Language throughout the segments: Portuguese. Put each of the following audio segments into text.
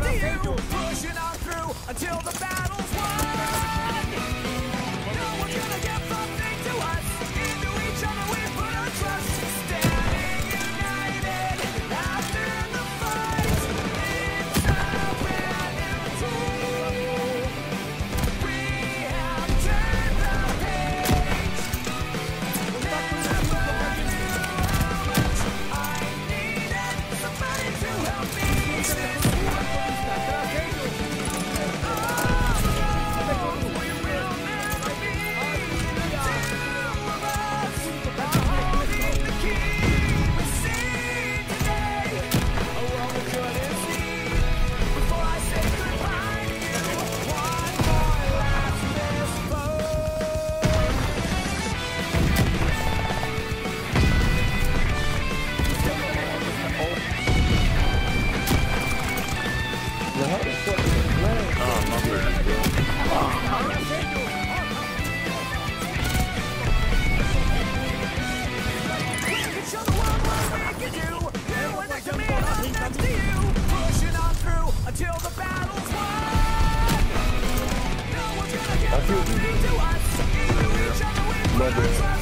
next you, pushing on through until the battle. brothers.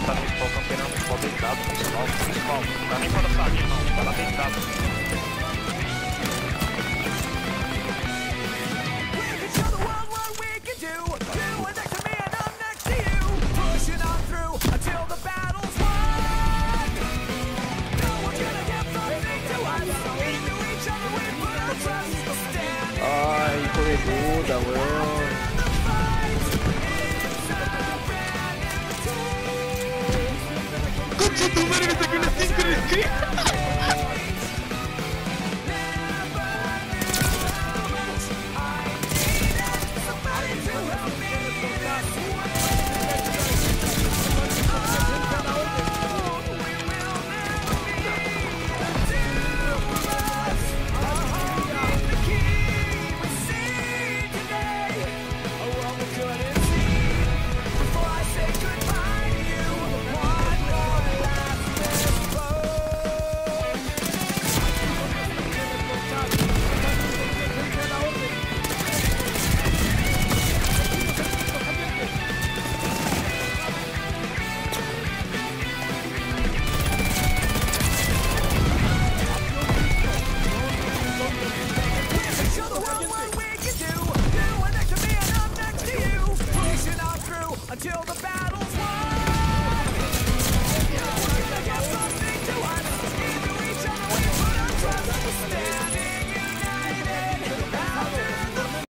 Tá spawn campeando no spawn deitado, principal, principal. Não tá nem fora da salinha não, tá lá deitado. Ai, correguda, weón.